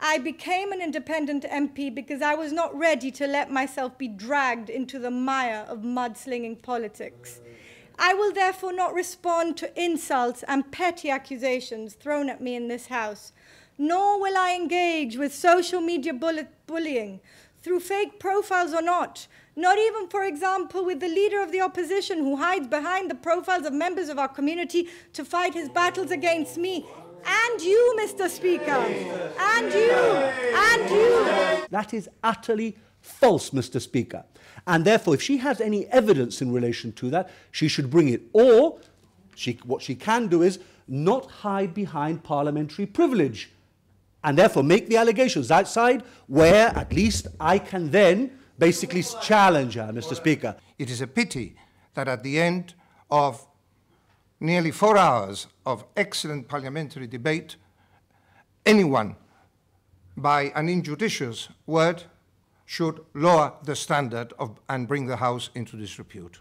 I became an independent MP because I was not ready to let myself be dragged into the mire of mudslinging politics. I will therefore not respond to insults and petty accusations thrown at me in this House, nor will I engage with social media bullying, through fake profiles or not, not even, for example, with the leader of the opposition who hides behind the profiles of members of our community to fight his battles against me. And you, Mr. Speaker. And you. And you. That is utterly false, Mr. Speaker. And therefore, if she has any evidence in relation to that, she should bring it. Or she, what she can do is not hide behind parliamentary privilege and therefore make the allegations outside where at least I can then basically challenge her, Mr. Speaker. It is a pity that at the end of nearly four hours of excellent parliamentary debate, anyone, by an injudicious word, should lower the standard of, and bring the House into disrepute.